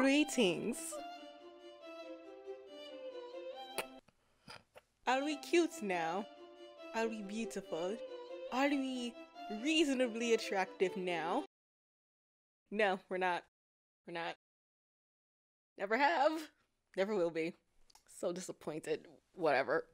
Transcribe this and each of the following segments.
Greetings. Are we cute now? Are we beautiful? Are we reasonably attractive now? No, we're not. We're not. Never have. Never will be. So disappointed. Whatever.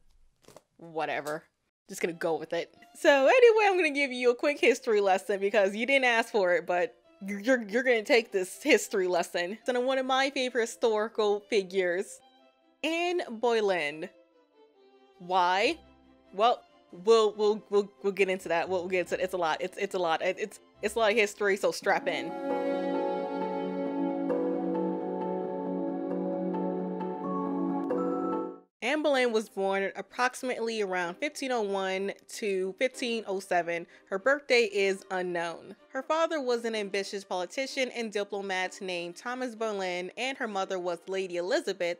Whatever. Just gonna go with it. So anyway, I'm gonna give you a quick history lesson because you didn't ask for it, but you're you're gonna take this history lesson. It's one of my favorite historical figures, Anne Boleyn. Why? Well, we'll we'll we'll we'll get into that. We'll, get into it. It's a lot. It's it's a lot. It's it's a lot of history. So strap in. Anne Boleyn was born approximately around 1501 to 1507. Her birthday is unknown. Her father was an ambitious politician and diplomat named Thomas Boleyn, and her mother was Lady Elizabeth,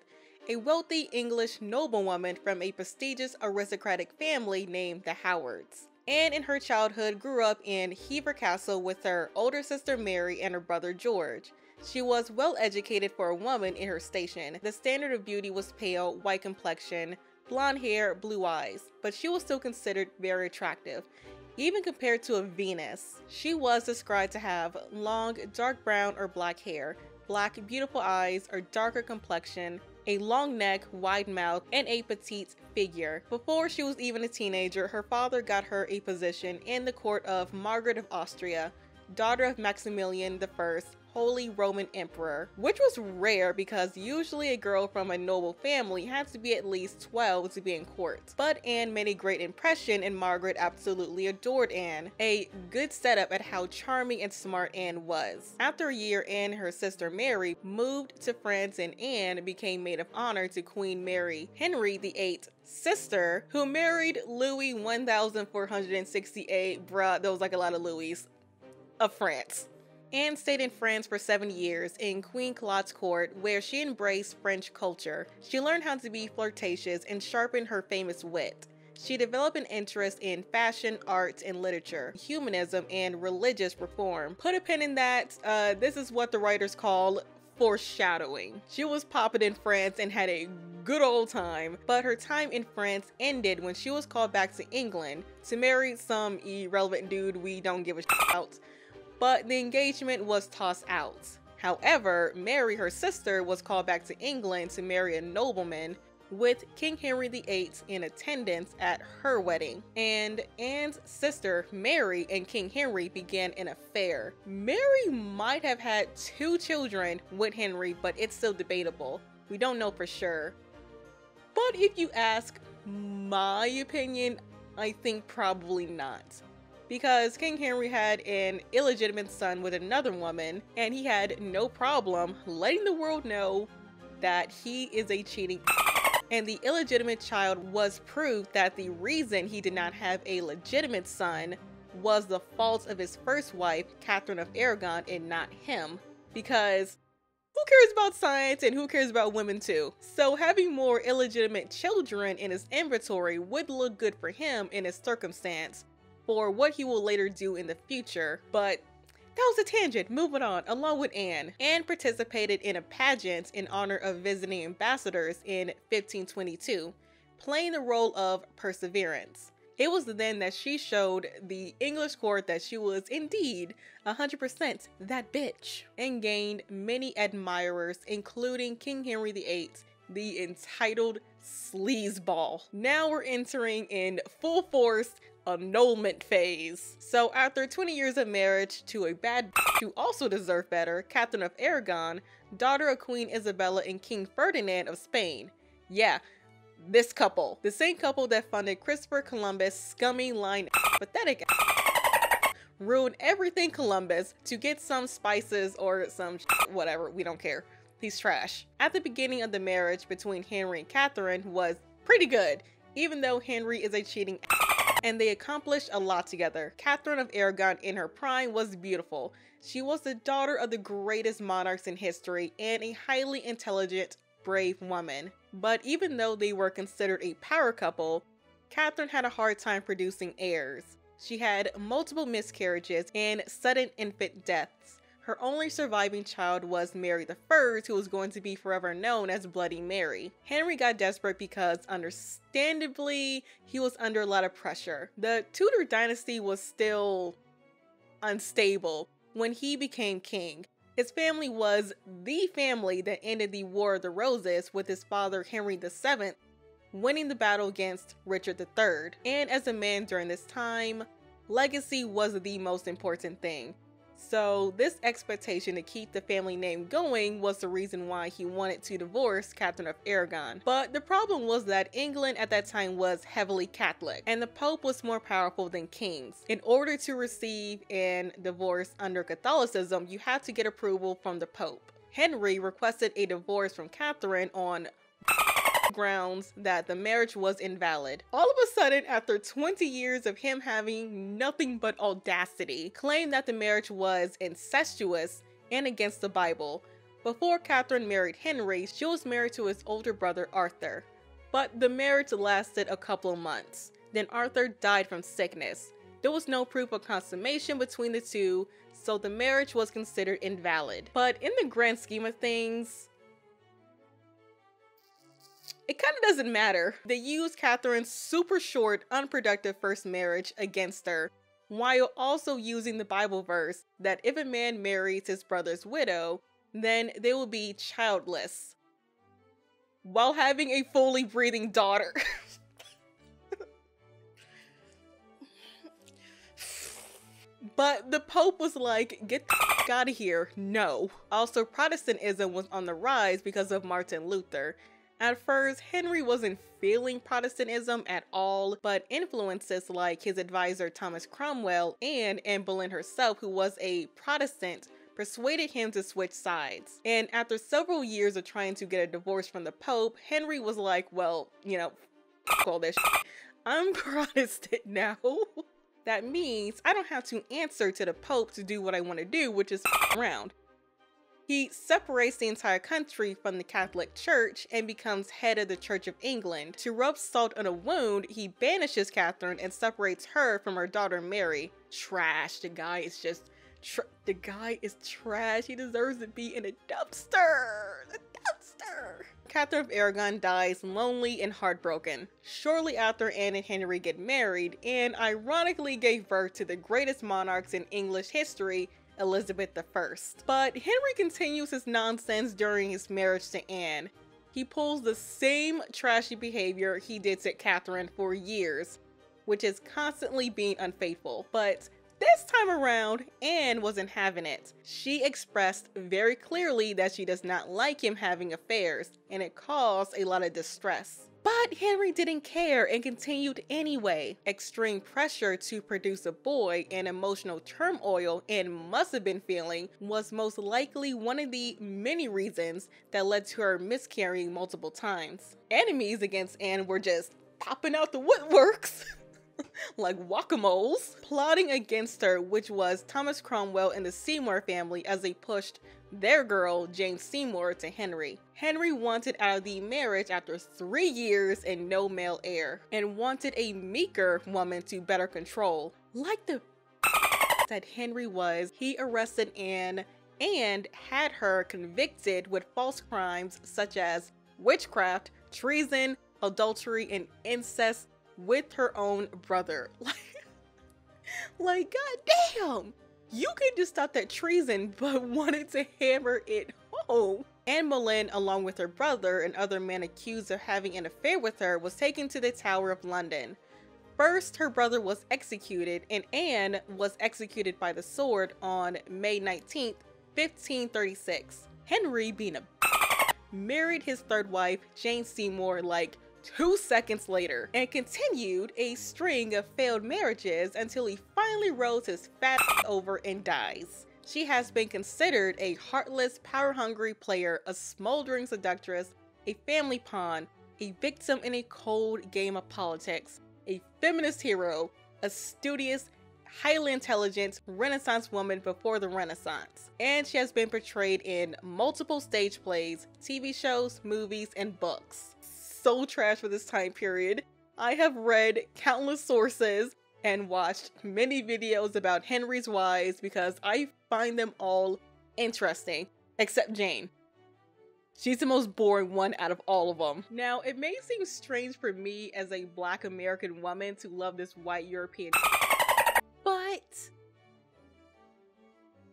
a wealthy English noblewoman from a prestigious aristocratic family named the Howards. Anne in her childhood grew up in Hever Castle with her older sister Mary and her brother George. She was well educated for a woman in her station. The standard of beauty was pale, white complexion, blonde hair, blue eyes, but she was still considered very attractive. Even compared to a Venus, she was described to have long, dark brown or black hair, black, beautiful eyes or darker complexion, a long neck, wide mouth, and a petite figure. Before she was even a teenager, her father got her a position in the court of Margaret of Austria, daughter of Maximilian I, Holy Roman Emperor, which was rare because usually a girl from a noble family had to be at least 12 to be in court. But Anne made a great impression and Margaret absolutely adored Anne, a good setup at how charming and smart Anne was. After a year, Anne and her sister Mary moved to France and Anne became maid of honor to Queen Mary Henry VIII sister who married Louis 1468. Bruh, there was like a lot of Louis of France. Anne stayed in France for seven years in Queen Claude's court, where she embraced French culture. She learned how to be flirtatious and sharpened her famous wit. She developed an interest in fashion, arts, and literature, humanism, and religious reform. Put a pin in that. Uh, this is what the writers call foreshadowing. She was popping in France and had a good old time, but her time in France ended when she was called back to England to marry some irrelevant dude we don't give a shit about but the engagement was tossed out. However, Mary, her sister, was called back to England to marry a nobleman with King Henry VIII in attendance at her wedding. And Anne's sister, Mary, and King Henry began an affair. Mary might have had two children with Henry, but it's still debatable. We don't know for sure. But if you ask my opinion, I think probably not because King Henry had an illegitimate son with another woman, and he had no problem letting the world know that he is a cheating and the illegitimate child was proof that the reason he did not have a legitimate son was the fault of his first wife, Catherine of Aragon, and not him. Because who cares about science and who cares about women too? So having more illegitimate children in his inventory would look good for him in his circumstance, for what he will later do in the future, but that was a tangent. Moving on, along with Anne. Anne participated in a pageant in honor of visiting ambassadors in 1522, playing the role of Perseverance. It was then that she showed the English court that she was indeed 100% that bitch and gained many admirers, including King Henry VIII, the entitled sleazeball. Now we're entering in full force annulment phase. So after 20 years of marriage to a bad who also deserved better, Catherine of Aragon, daughter of Queen Isabella and King Ferdinand of Spain. Yeah, this couple. The same couple that funded Christopher Columbus' scummy line pathetic ruined everything Columbus to get some spices or some whatever, we don't care. He's trash. At the beginning of the marriage between Henry and Catherine was pretty good, even though Henry is a cheating and they accomplished a lot together. Catherine of Aragon in her prime was beautiful. She was the daughter of the greatest monarchs in history and a highly intelligent, brave woman. But even though they were considered a power couple, Catherine had a hard time producing heirs. She had multiple miscarriages and sudden infant deaths, her only surviving child was Mary I, who was going to be forever known as Bloody Mary. Henry got desperate because, understandably, he was under a lot of pressure. The Tudor dynasty was still unstable when he became king. His family was the family that ended the War of the Roses with his father Henry VII winning the battle against Richard III. And as a man during this time, legacy was the most important thing. So, this expectation to keep the family name going was the reason why he wanted to divorce Catherine of Aragon. But the problem was that England at that time was heavily Catholic, and the Pope was more powerful than kings. In order to receive an divorce under Catholicism, you had to get approval from the Pope. Henry requested a divorce from Catherine on grounds that the marriage was invalid. All of a sudden, after 20 years of him having nothing but audacity, claimed that the marriage was incestuous and against the Bible. Before Catherine married Henry, she was married to his older brother Arthur. But the marriage lasted a couple of months. Then Arthur died from sickness. There was no proof of consummation between the two, so the marriage was considered invalid. But in the grand scheme of things, it kind of doesn't matter. They use Catherine's super short, unproductive first marriage against her, while also using the Bible verse that if a man marries his brother's widow, then they will be childless while having a fully breathing daughter. but the Pope was like, get the out of here. No. Also, Protestantism was on the rise because of Martin Luther. At first, Henry wasn't feeling Protestantism at all, but influences like his advisor Thomas Cromwell and Anne Boleyn herself, who was a Protestant, persuaded him to switch sides. And after several years of trying to get a divorce from the Pope, Henry was like, well, you know, all this shit. I'm Protestant now. that means I don't have to answer to the Pope to do what I want to do, which is around. He separates the entire country from the Catholic Church and becomes head of the Church of England. To rub salt on a wound, he banishes Catherine and separates her from her daughter Mary. Trash. The guy is just. the guy is trash. He deserves to be in a dumpster. The dumpster. Catherine of Aragon dies lonely and heartbroken. Shortly after Anne and Henry get married, and ironically gave birth to the greatest monarchs in English history, Elizabeth I. But Henry continues his nonsense during his marriage to Anne. He pulls the same trashy behavior he did to Catherine for years, which is constantly being unfaithful. But this time around, Anne wasn't having it. She expressed very clearly that she does not like him having affairs, and it caused a lot of distress. But Henry didn't care and continued anyway. Extreme pressure to produce a boy and emotional turmoil and must have been feeling was most likely one of the many reasons that led to her miscarrying multiple times. Enemies against Anne were just popping out the woodworks. like whack-a-moles, plotting against her, which was Thomas Cromwell and the Seymour family as they pushed their girl, Jane Seymour, to Henry. Henry wanted out of the marriage after three years and no male heir, and wanted a meeker woman to better control. Like the that Henry was, he arrested Anne and had her convicted with false crimes such as witchcraft, treason, adultery, and incest with her own brother. Like, like goddamn! You could just stop that treason, but wanted to hammer it home. Anne Boleyn, along with her brother and other men accused of having an affair with her, was taken to the Tower of London. First, her brother was executed, and Anne was executed by the sword on May 19, 1536. Henry, being a married his third wife, Jane Seymour, like two seconds later and continued a string of failed marriages until he finally rolls his fat over and dies. She has been considered a heartless, power-hungry player, a smoldering seductress, a family pawn, a victim in a cold game of politics, a feminist hero, a studious, highly intelligent Renaissance woman before the Renaissance. And she has been portrayed in multiple stage plays, TV shows, movies, and books so trash for this time period. I have read countless sources and watched many videos about Henry's wives because I find them all interesting, except Jane. She's the most boring one out of all of them. Now, it may seem strange for me as a black American woman to love this white European, but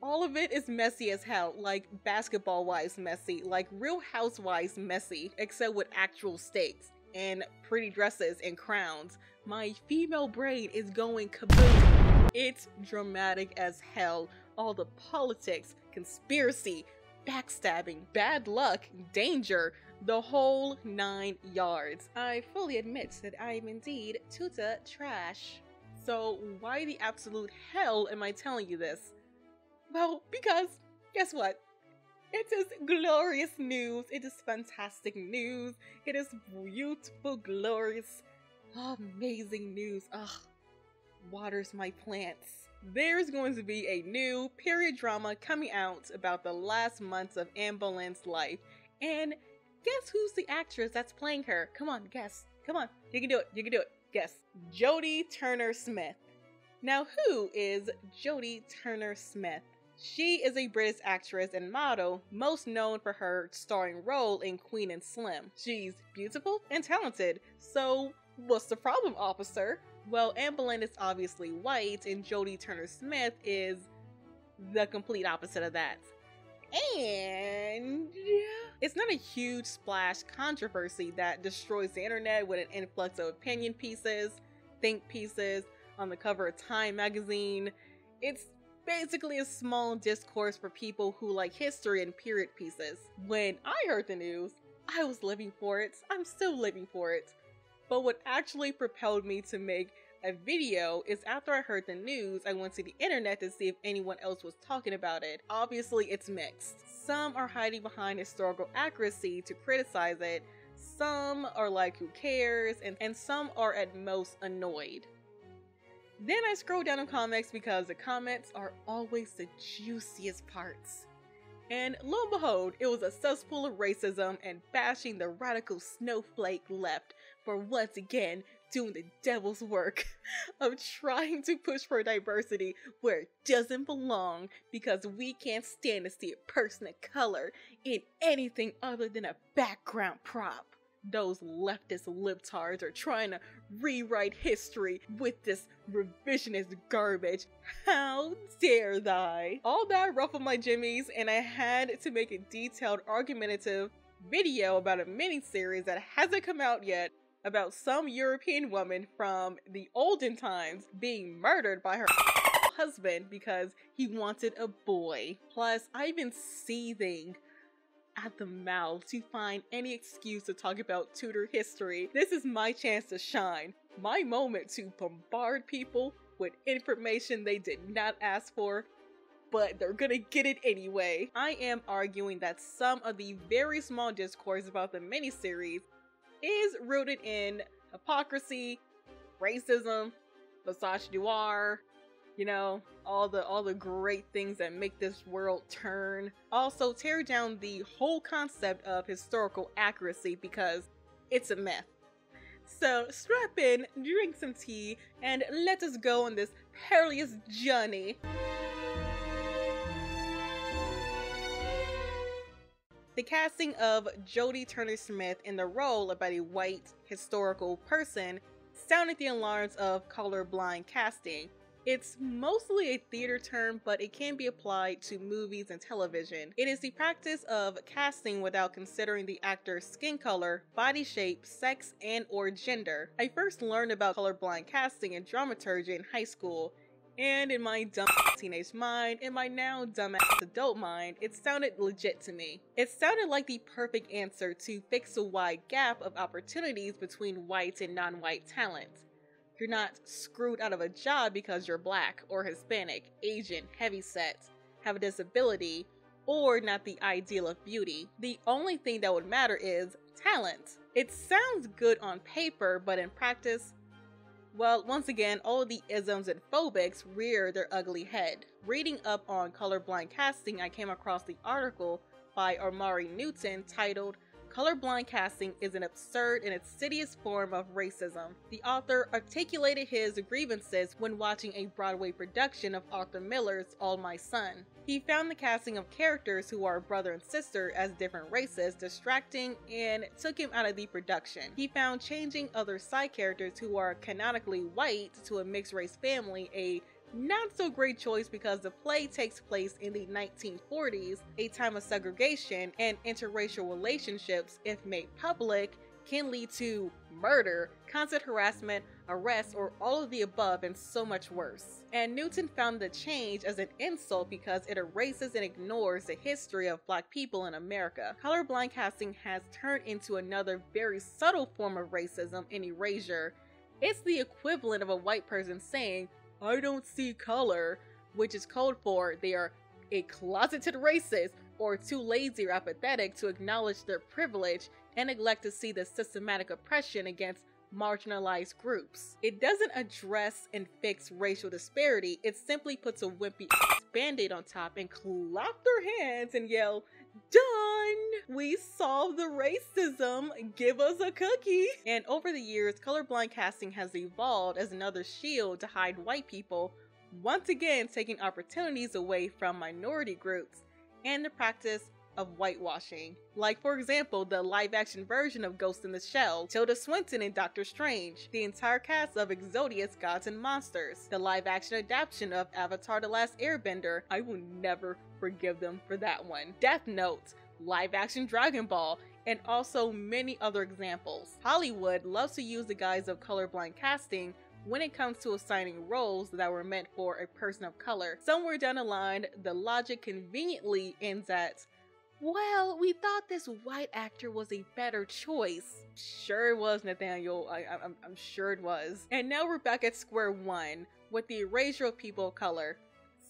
all of it is messy as hell, like basketball wise messy, like real housewives messy, except with actual stakes and pretty dresses and crowns. My female brain is going kaboom. It's dramatic as hell. All the politics, conspiracy, backstabbing, bad luck, danger, the whole nine yards. I fully admit that I am indeed Tudor trash. So why the absolute hell am I telling you this? Well, because guess what? It is glorious news. It is fantastic news. It is beautiful, glorious, amazing news. Ugh, waters my plants. There's going to be a new period drama coming out about the last months of Anne Boleyn's life. And guess who's the actress that's playing her? Come on, guess. Come on. You can do it. You can do it. Guess. Jodie Turner Smith. Now, who is Jodie Turner Smith? She is a British actress and model, most known for her starring role in Queen and Slim. She's beautiful and talented, so what's the problem, officer? Well, Anne Boleyn is obviously white, and Jodie Turner Smith is the complete opposite of that. And it's not a huge splash controversy that destroys the internet with an influx of opinion pieces, think pieces on the cover of Time magazine. It's basically a small discourse for people who like history and period pieces. When I heard the news, I was living for it. I'm still living for it. But what actually propelled me to make a video is after I heard the news, I went to the internet to see if anyone else was talking about it. Obviously, it's mixed. Some are hiding behind historical accuracy to criticize it, some are like, who cares, and, and some are at most annoyed. Then I scroll down in comments because the comments are always the juiciest parts. And lo and behold, it was a cesspool of racism and bashing the radical snowflake left for once again doing the devil's work of trying to push for diversity where it doesn't belong because we can't stand to see a person of color in anything other than a background prop those leftist libtards are trying to rewrite history with this revisionist garbage. How dare they? All that ruffled my jimmies, and I had to make a detailed, argumentative video about a miniseries that hasn't come out yet about some European woman from the olden times being murdered by her husband because he wanted a boy. Plus, I've been seething at the mouth to find any excuse to talk about Tudor history. This is my chance to shine, my moment to bombard people with information they did not ask for, but they're gonna get it anyway. I am arguing that some of the very small discourse about the miniseries is rooted in hypocrisy, racism, misogyny, you know, all the all the great things that make this world turn. Also tear down the whole concept of historical accuracy because it's a myth. So strap in, drink some tea, and let us go on this perilous journey. The casting of Jodie Turner Smith in the role of a white historical person sounded the alarms of colorblind casting, it's mostly a theater term, but it can be applied to movies and television. It is the practice of casting without considering the actor's skin color, body shape, sex, and or gender. I first learned about colorblind casting and dramaturgy in high school, and in my dumb teenage mind, in my now dumbass adult mind, it sounded legit to me. It sounded like the perfect answer to fix a wide gap of opportunities between white and non-white talent. You're not screwed out of a job because you're black or Hispanic, Asian, heavyset, have a disability, or not the ideal of beauty. The only thing that would matter is talent. It sounds good on paper, but in practice, well, once again, all of the isms and phobics rear their ugly head. Reading up on colorblind casting, I came across the article by Omari Newton titled colorblind casting is an absurd and insidious form of racism. The author articulated his grievances when watching a Broadway production of Arthur Miller's All My Son. He found the casting of characters who are brother and sister as different races distracting and took him out of the production. He found changing other side characters who are canonically white to a mixed race family a not so great choice because the play takes place in the 1940s, a time of segregation and interracial relationships, if made public, can lead to murder, constant harassment, arrest, or all of the above and so much worse. And Newton found the change as an insult because it erases and ignores the history of black people in America. Colorblind casting has turned into another very subtle form of racism and erasure. It's the equivalent of a white person saying, I don't see color, which is code for they are a closeted racist or too lazy or apathetic to acknowledge their privilege and neglect to see the systematic oppression against marginalized groups. It doesn't address and fix racial disparity, it simply puts a wimpy band-aid on top and clap their hands and yell, Done! We solved the racism. Give us a cookie. And over the years, colorblind casting has evolved as another shield to hide white people, once again taking opportunities away from minority groups and the practice of whitewashing. Like, for example, the live action version of Ghost in the Shell, Tilda Swinton in Doctor Strange, the entire cast of Exodus Gods and Monsters, the live action adaptation of Avatar The Last Airbender. I will never forgive them for that one. Death Note, live action Dragon Ball, and also many other examples. Hollywood loves to use the guise of colorblind casting when it comes to assigning roles that were meant for a person of color. Somewhere down the line, the logic conveniently ends at well, we thought this white actor was a better choice. Sure it was, Nathaniel. I, am I'm sure it was. And now we're back at square one with the erasure of people of color.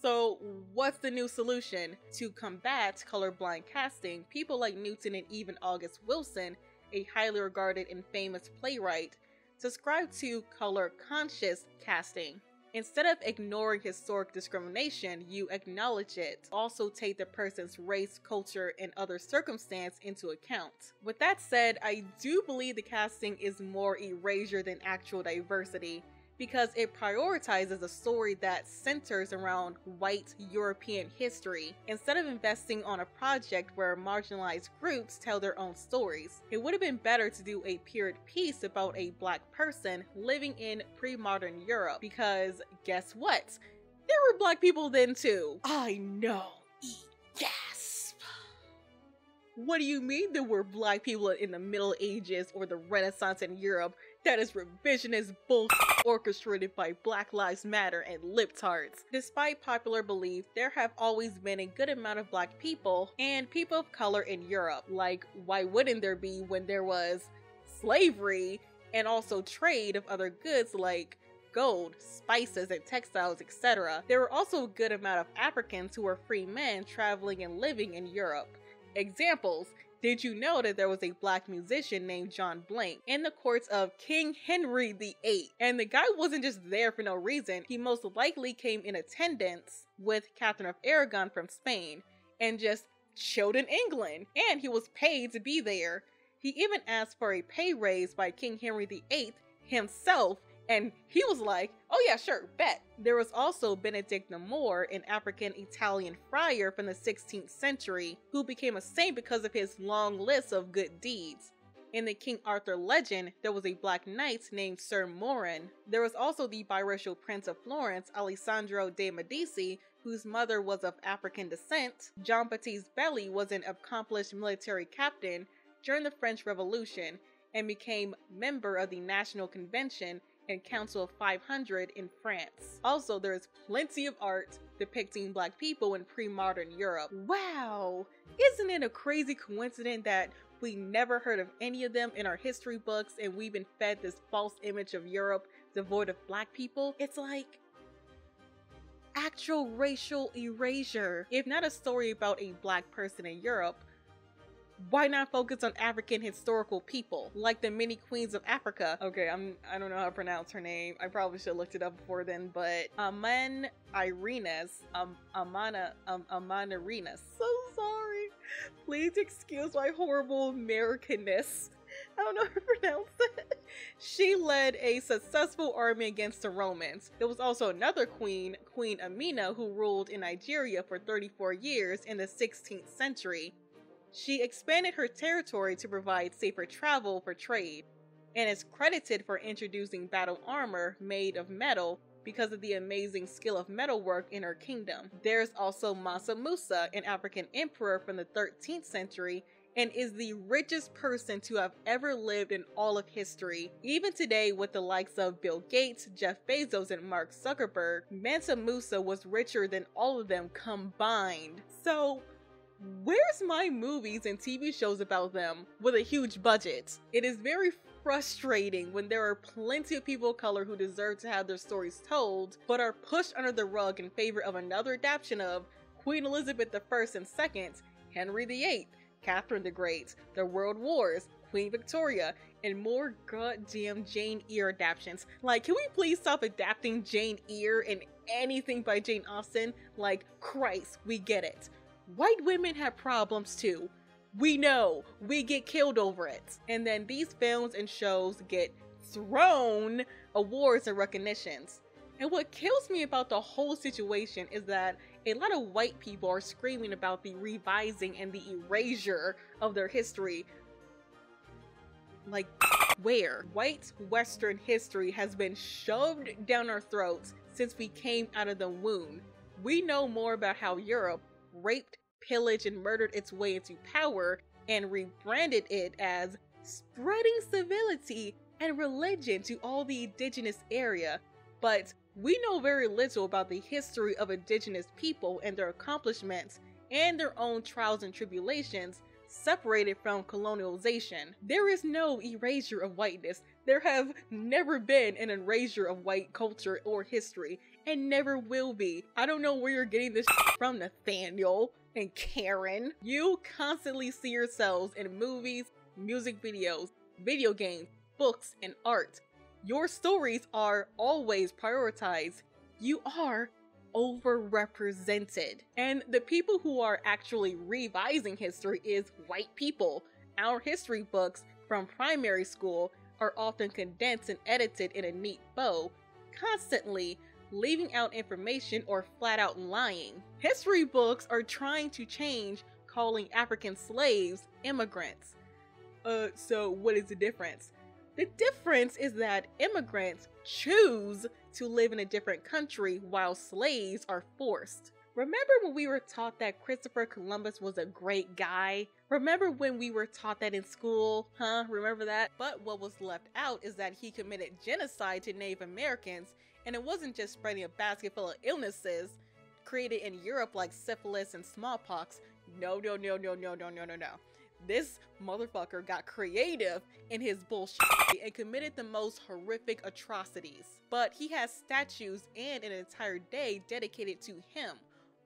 So, what's the new solution? To combat colorblind casting, people like Newton and even August Wilson, a highly regarded and famous playwright, subscribe to color conscious casting. Instead of ignoring historic discrimination, you acknowledge it. Also take the person's race, culture, and other circumstance into account. With that said, I do believe the casting is more erasure than actual diversity because it prioritizes a story that centers around white European history instead of investing on a project where marginalized groups tell their own stories. It would have been better to do a period piece about a black person living in pre modern Europe because guess what? There were black people then too. I know. Gasp. What do you mean there were black people in the Middle Ages or the Renaissance in Europe? That is revisionist bullshit orchestrated by Black Lives Matter and libtards. Despite popular belief, there have always been a good amount of black people and people of color in Europe. Like, why wouldn't there be when there was slavery and also trade of other goods like gold, spices, and textiles, etc. There were also a good amount of Africans who were free men traveling and living in Europe. Examples did you know that there was a black musician named John Blanke in the courts of King Henry VIII? And the guy wasn't just there for no reason. He most likely came in attendance with Catherine of Aragon from Spain and just chilled in England. And he was paid to be there. He even asked for a pay raise by King Henry VIII himself and he was like, oh yeah, sure, bet. There was also Benedict More, an African Italian friar from the 16th century, who became a saint because of his long list of good deeds. In the King Arthur legend, there was a black knight named Sir Morien. There was also the biracial Prince of Florence, Alessandro de Medici, whose mother was of African descent. Jean Baptiste Belley was an accomplished military captain during the French Revolution and became member of the National Convention and Council of 500 in France. Also, there is plenty of art depicting black people in pre-modern Europe. Wow! Isn't it a crazy coincidence that we never heard of any of them in our history books and we've been fed this false image of Europe devoid of black people? It's like actual racial erasure. If not a story about a black person in Europe, why not focus on African historical people, like the many queens of Africa? Okay, I'm I don't know how to pronounce her name. I probably should have looked it up before then, but Aman Irenas, um, Amana, um, Amana Irenas. So sorry. Please excuse my horrible Americanness. I don't know how to pronounce it. She led a successful army against the Romans. There was also another queen, Queen Amina, who ruled in Nigeria for 34 years in the 16th century. She expanded her territory to provide safer travel for trade, and is credited for introducing battle armor made of metal because of the amazing skill of metalwork in her kingdom. There's also Mansa Musa, an African emperor from the 13th century and is the richest person to have ever lived in all of history. Even today, with the likes of Bill Gates, Jeff Bezos, and Mark Zuckerberg, Mansa Musa was richer than all of them combined. So, where's my movies and TV shows about them with a huge budget? It is very frustrating when there are plenty of people of color who deserve to have their stories told, but are pushed under the rug in favor of another adaptation of Queen Elizabeth I and II, Henry VIII, Catherine the Great, the World Wars, Queen Victoria, and more goddamn Jane Eyre adaptations. Like, can we please stop adapting Jane Eyre and anything by Jane Austen? Like, Christ, we get it. White women have problems too. We know. We get killed over it. And then these films and shows get thrown awards and recognitions. And what kills me about the whole situation is that a lot of white people are screaming about the revising and the erasure of their history. Like, where? White Western history has been shoved down our throats since we came out of the womb. We know more about how Europe raped, pillaged, and murdered its way into power and rebranded it as spreading civility and religion to all the indigenous area. But we know very little about the history of indigenous people and their accomplishments and their own trials and tribulations separated from colonialization. There is no erasure of whiteness. There have never been an erasure of white culture or history, and never will be. I don't know where you're getting this from, Nathaniel and Karen. You constantly see yourselves in movies, music videos, video games, books, and art. Your stories are always prioritized. You are overrepresented. And the people who are actually revising history is white people. Our history books from primary school are often condensed and edited in a neat bow, constantly leaving out information or flat out lying. History books are trying to change calling African slaves immigrants. Uh, so what is the difference? The difference is that immigrants choose to live in a different country while slaves are forced. Remember when we were taught that Christopher Columbus was a great guy? Remember when we were taught that in school? Huh? Remember that? But what was left out is that he committed genocide to Native Americans, and it wasn't just spreading a basket full of illnesses created in Europe like syphilis and smallpox. No, no, no, no, no, no, no, no, no. This motherfucker got creative in his bullshit and committed the most horrific atrocities. But he has statues and an entire day dedicated to him.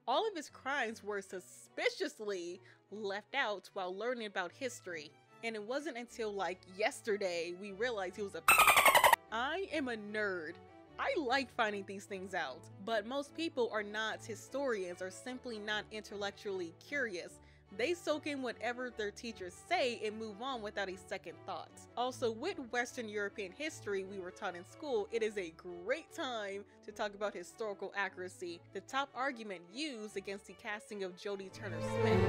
All of his crimes were suspiciously left out while learning about history. And it wasn't until like yesterday we realized he was a I am a nerd. I like finding these things out, but most people are not historians or simply not intellectually curious they soak in whatever their teachers say and move on without a second thought. Also, with Western European history we were taught in school, it is a great time to talk about historical accuracy, the top argument used against the casting of Jodie Turner Smith.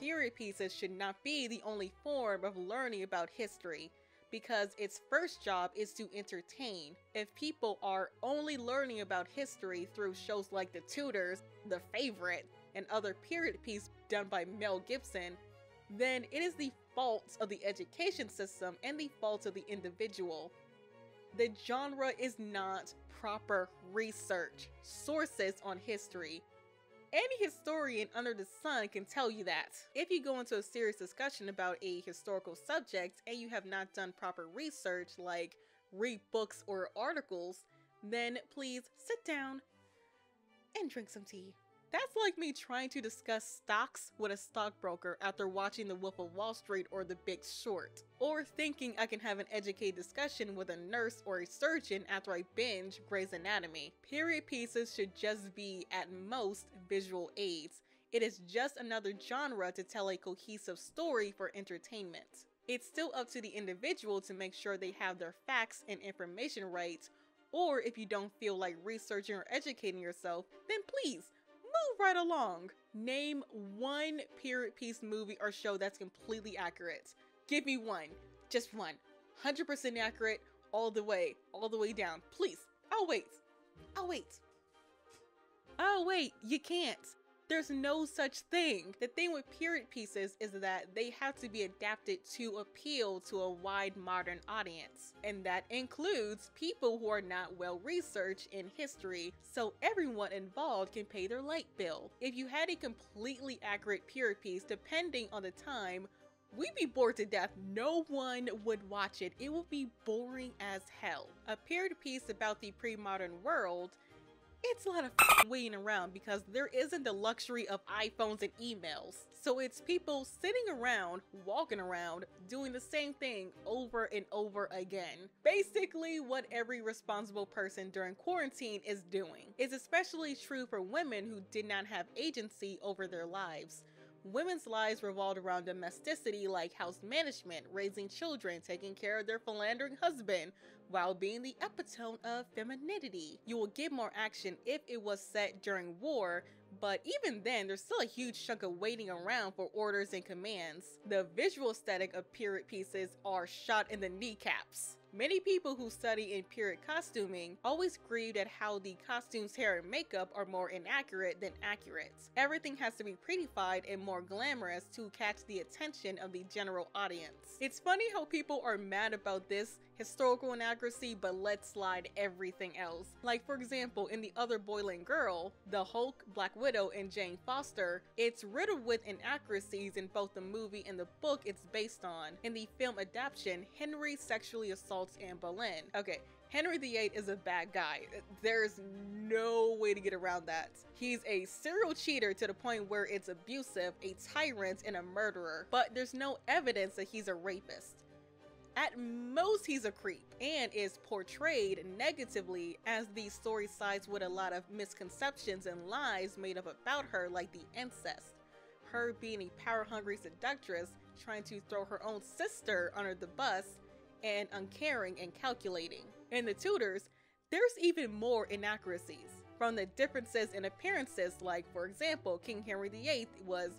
Period pieces should not be the only form of learning about history because its first job is to entertain. If people are only learning about history through shows like The Tudors, The Favorite, and other period pieces done by Mel Gibson, then it is the fault of the education system and the fault of the individual. The genre is not proper research, sources on history, any historian under the sun can tell you that. If you go into a serious discussion about a historical subject and you have not done proper research, like read books or articles, then please sit down and drink some tea. That's like me trying to discuss stocks with a stockbroker after watching The Wolf of Wall Street or The Big Short, or thinking I can have an educated discussion with a nurse or a surgeon after I binge Grey's Anatomy. Period pieces should just be, at most, visual aids. It is just another genre to tell a cohesive story for entertainment. It's still up to the individual to make sure they have their facts and information right, or if you don't feel like researching or educating yourself, then please right along. Name one period piece movie or show that's completely accurate. Give me one. Just one. 100% accurate all the way, all the way down. Please. I'll wait. I'll wait. Oh, wait, you can't. There's no such thing. The thing with period pieces is that they have to be adapted to appeal to a wide modern audience, and that includes people who are not well researched in history, so everyone involved can pay their light bill. If you had a completely accurate period piece, depending on the time, we'd be bored to death. No one would watch it. It would be boring as hell. A period piece about the pre-modern world it's a lot of waiting around because there isn't the luxury of iPhones and emails. So it's people sitting around, walking around, doing the same thing over and over again. Basically what every responsible person during quarantine is doing. It's especially true for women who did not have agency over their lives. Women's lives revolved around domesticity like house management, raising children, taking care of their philandering husband, while being the epitome of femininity. You will get more action if it was set during war, but even then, there's still a huge chunk of waiting around for orders and commands. The visual aesthetic of period pieces are shot in the kneecaps. Many people who study in period costuming always grieved at how the costumes, hair, and makeup are more inaccurate than accurate. Everything has to be prettified and more glamorous to catch the attention of the general audience. It's funny how people are mad about this historical inaccuracy but let slide everything else. Like for example, in the other Boleyn Girl, the Hulk, Black Widow, and Jane Foster, it's riddled with inaccuracies in both the movie and the book it's based on. In the film adaptation, Henry sexually assaults Anne Boleyn. Okay, Henry VIII is a bad guy. There's no way to get around that. He's a serial cheater to the point where it's abusive, a tyrant, and a murderer, but there's no evidence that he's a rapist. At most, he's a creep and is portrayed negatively as the story sides with a lot of misconceptions and lies made up about her, like the incest. Her being a power hungry seductress trying to throw her own sister under the bus and uncaring and calculating. In the Tudors, there's even more inaccuracies. From the differences in appearances, like for example, King Henry VIII was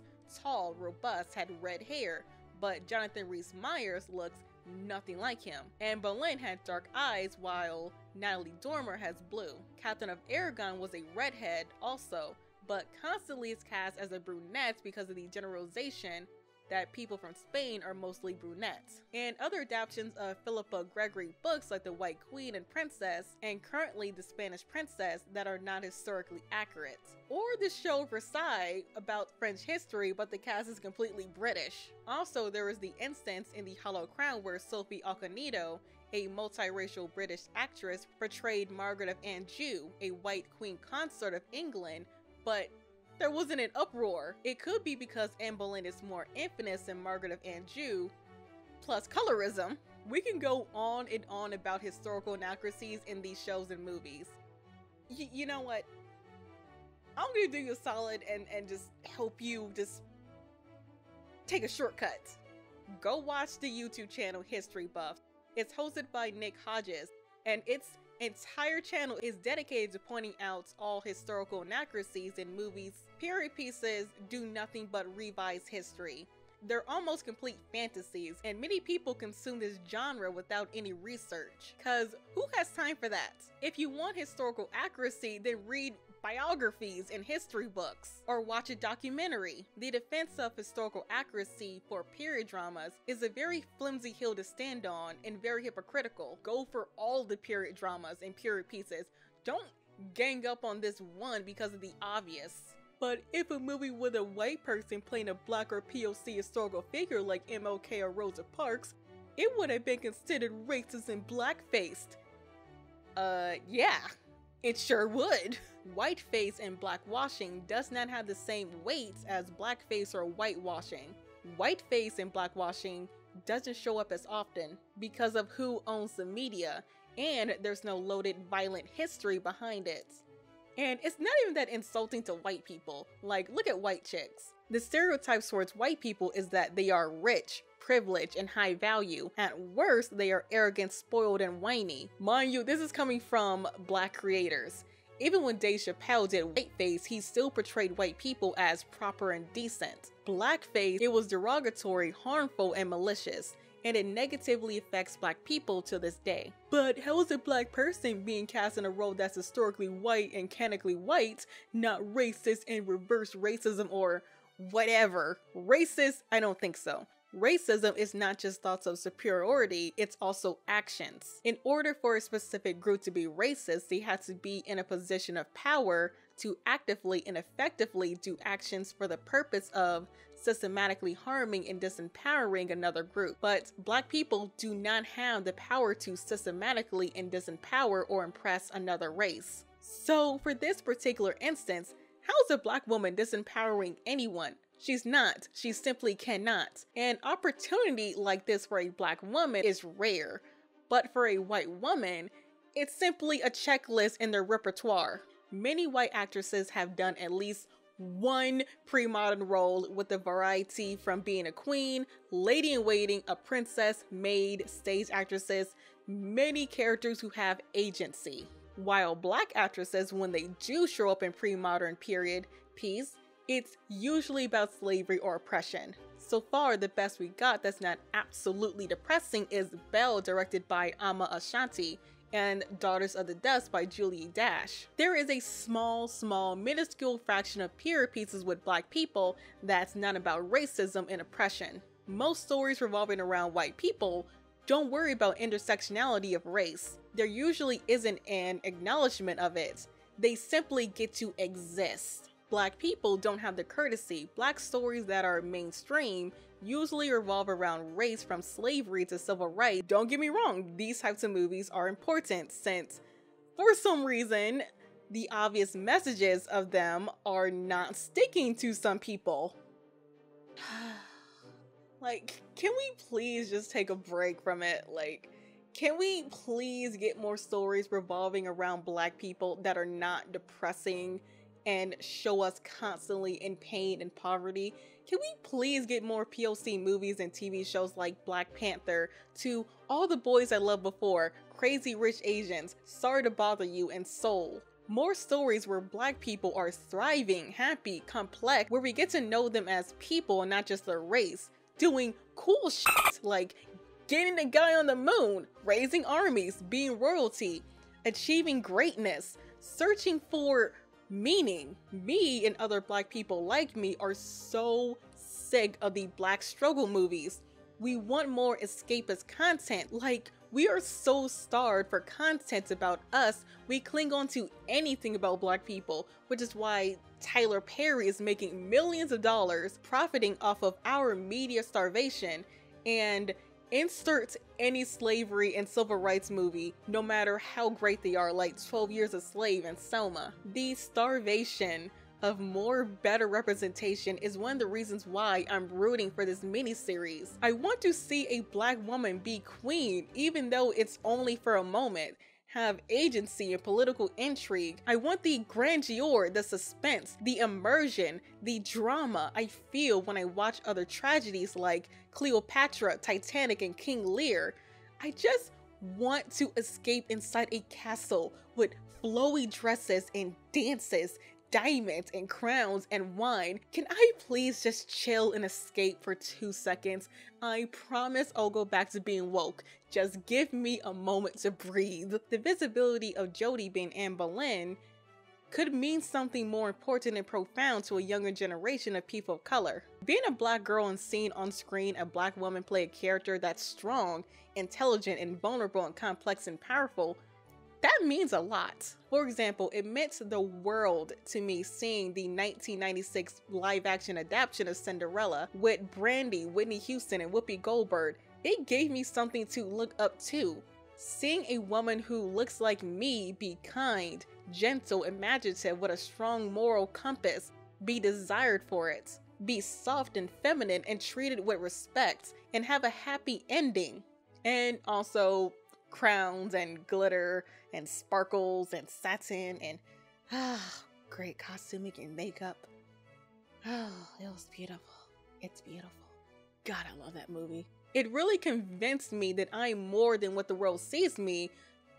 tall, robust, had red hair, but Jonathan Rhys Myers looks nothing like him. Anne Boleyn had dark eyes while Natalie Dormer has blue. Catherine of Aragon was a redhead also, but constantly is cast as a brunette because of the generalization that people from Spain are mostly brunettes. And other adaptations of Philippa Gregory books like The White Queen and Princess, and currently The Spanish Princess, that are not historically accurate. Or the show Versailles about French history, but the cast is completely British. Also, there is the instance in The Hollow Crown where Sophie Okonedo a multiracial British actress portrayed Margaret of Anjou, a white queen consort of England, but there wasn't an uproar. It could be because Anne Boleyn is more infamous than Margaret of Anjou, plus colorism. We can go on and on about historical inaccuracies in these shows and movies. Y you know what? I'm gonna do you a solid and, and just help you just take a shortcut. Go watch the YouTube channel History Buff. It's hosted by Nick Hodges, and it's entire channel is dedicated to pointing out all historical inaccuracies in movies. Period pieces do nothing but revise history. They're almost complete fantasies, and many people consume this genre without any research. Cause who has time for that? If you want historical accuracy, then read biographies and history books, or watch a documentary. The defense of historical accuracy for period dramas is a very flimsy hill to stand on and very hypocritical. Go for all the period dramas and period pieces. Don't gang up on this one because of the obvious. But if a movie with a white person playing a black or POC historical figure like MLK or Rosa Parks, it would have been considered racist and blackfaced. Uh, yeah. It sure would. Whiteface and blackwashing does not have the same weights as blackface or whitewashing. Whiteface and blackwashing doesn't show up as often because of who owns the media, and there's no loaded violent history behind it. And it's not even that insulting to white people. Like, look at white chicks. The stereotype towards white people is that they are rich, privileged, and high value. At worst, they are arrogant, spoiled, and whiny. Mind you, this is coming from black creators. Even when Dave Chappelle did Whiteface, he still portrayed white people as proper and decent. Blackface, it was derogatory, harmful, and malicious and it negatively affects black people to this day. But how is a black person being cast in a role that's historically white and canonically white, not racist and reverse racism or whatever? Racist? I don't think so. Racism is not just thoughts of superiority, it's also actions. In order for a specific group to be racist, they have to be in a position of power to actively and effectively do actions for the purpose of systematically harming and disempowering another group. But black people do not have the power to systematically and disempower or impress another race. So for this particular instance, how is a black woman disempowering anyone? She's not. She simply cannot. An opportunity like this for a black woman is rare, but for a white woman, it's simply a checklist in their repertoire. Many white actresses have done at least one pre-modern role with a variety from being a queen, lady in waiting, a princess, maid, stage actresses, many characters who have agency. While black actresses, when they do show up in pre-modern period piece, it's usually about slavery or oppression. So far, the best we got that's not absolutely depressing is Belle, directed by Amma Asante, and Daughters of the Dust by Julie Dash. There is a small, small, minuscule fraction of period pieces with black people that's not about racism and oppression. Most stories revolving around white people don't worry about intersectionality of race. There usually isn't an acknowledgement of it. They simply get to exist. Black people don't have the courtesy. Black stories that are mainstream usually revolve around race from slavery to civil rights. Don't get me wrong, these types of movies are important since, for some reason, the obvious messages of them are not sticking to some people. like, can we please just take a break from it? Like, can we please get more stories revolving around black people that are not depressing and show us constantly in pain and poverty? Can we please get more POC movies and TV shows like Black Panther to All the Boys I Loved Before, Crazy Rich Asians, Sorry to Bother You, and Soul? More stories where black people are thriving, happy, complex, where we get to know them as people and not just their race, doing cool shit like getting a guy on the moon, raising armies, being royalty, achieving greatness, searching for Meaning, me and other black people like me are so sick of the black struggle movies. We want more escapist content. Like, we are so starved for content about us, we cling on to anything about black people, which is why Tyler Perry is making millions of dollars profiting off of our media starvation. And Insert any slavery and civil rights movie, no matter how great they are, like 12 Years a Slave and Selma. The starvation of more better representation is one of the reasons why I'm rooting for this miniseries. I want to see a black woman be queen, even though it's only for a moment have agency and political intrigue. I want the grandeur, the suspense, the immersion, the drama I feel when I watch other tragedies like Cleopatra, Titanic, and King Lear. I just want to escape inside a castle with flowy dresses and dances diamonds and crowns and wine. Can I please just chill and escape for two seconds? I promise I'll go back to being woke. Just give me a moment to breathe. The visibility of Jodie being Anne Boleyn could mean something more important and profound to a younger generation of people of color. Being a black girl and seeing on screen a black woman play a character that's strong, intelligent, and vulnerable and complex and powerful that means a lot. For example, it meant the world to me seeing the 1996 live action adaptation of Cinderella with Brandy, Whitney Houston, and Whoopi Goldberg. It gave me something to look up to. Seeing a woman who looks like me be kind, gentle, imaginative, with a strong moral compass, be desired for it, be soft and feminine and treated with respect, and have a happy ending. And also crowns and glitter and sparkles and satin and ah, great costuming and makeup. Oh, it was beautiful. It's beautiful. God, I love that movie. It really convinced me that I'm more than what the world sees me.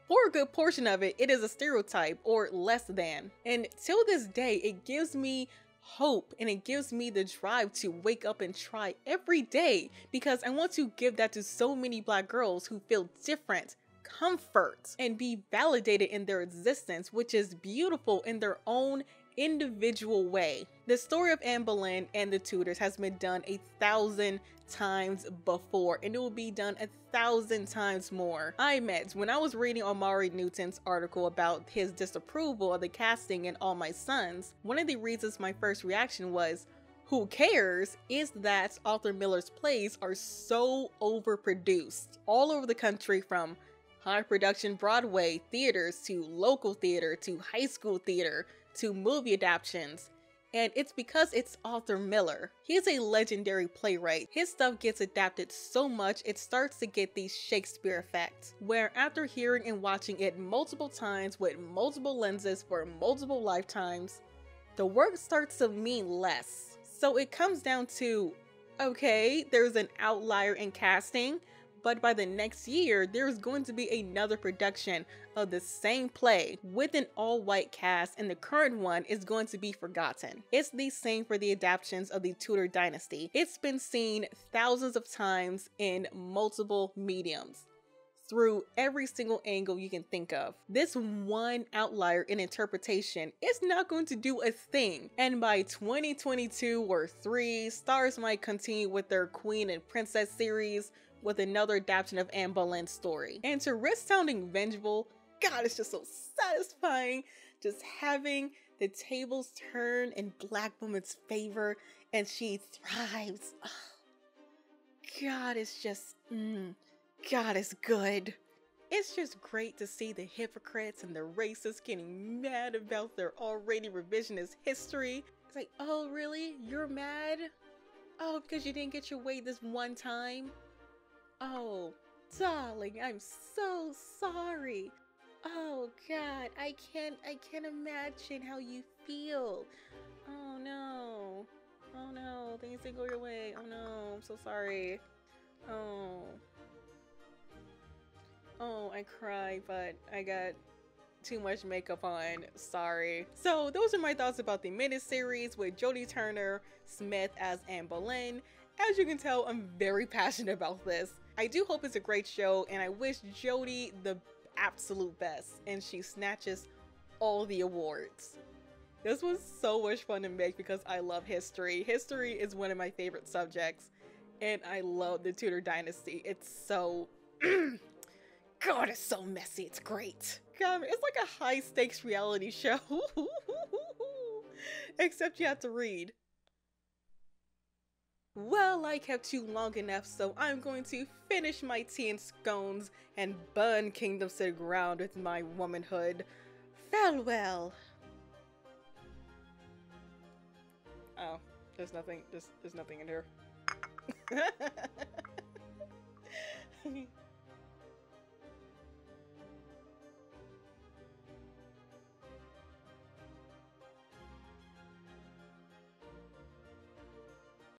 For a good portion of it, it is a stereotype or less than. And till this day, it gives me hope and it gives me the drive to wake up and try every day because I want to give that to so many black girls who feel different, comfort, and be validated in their existence, which is beautiful in their own individual way. The story of Anne Boleyn and the Tudors has been done a thousand times before and it will be done a thousand times more. I met when I was reading Omari Newton's article about his disapproval of the casting in All My Sons, one of the reasons my first reaction was, who cares is that Arthur Miller's plays are so overproduced all over the country from high production Broadway theaters to local theater to high school theater to movie adaptations. And it's because it's Arthur Miller. He's a legendary playwright. His stuff gets adapted so much it starts to get these Shakespeare effects, where after hearing and watching it multiple times with multiple lenses for multiple lifetimes, the work starts to mean less. So it comes down to okay, there's an outlier in casting, but by the next year, there's going to be another production of the same play with an all white cast, and the current one is going to be forgotten. It's the same for the adaptations of the Tudor dynasty. It's been seen thousands of times in multiple mediums through every single angle you can think of. This one outlier in interpretation is not going to do a thing. And by 2022 or 3, Starz might continue with their Queen and Princess series, with another adaptation of Anne Boleyn's story. And to risk sounding vengeful, God, it's just so satisfying just having the tables turn in Black Woman's favor and she thrives. God, it's just, mm, God, is good. It's just great to see the hypocrites and the racists getting mad about their already revisionist history. It's like, oh, really? You're mad? Oh, because you didn't get your way this one time? Oh, darling, I'm so sorry. Oh god, I can't I can't imagine how you feel. Oh no. Oh no, things didn't go your way. Oh no, I'm so sorry. Oh. Oh, I cry, but I got too much makeup on. Sorry. So those are my thoughts about the miniseries with Jodie Turner Smith as Anne Boleyn. As you can tell, I'm very passionate about this. I do hope it's a great show, and I wish Jodie the absolute best, and she snatches all the awards. This was so much fun to make because I love history. History is one of my favorite subjects, and I love the Tudor dynasty. It's so. God, it's so messy. It's great. God, it's like a high stakes reality show. Except you have to read. Well, I kept you long enough, so I'm going to finish my tea and scones and burn kingdoms to the ground with my womanhood. Farewell. Oh, there's nothing, there's, there's nothing in here.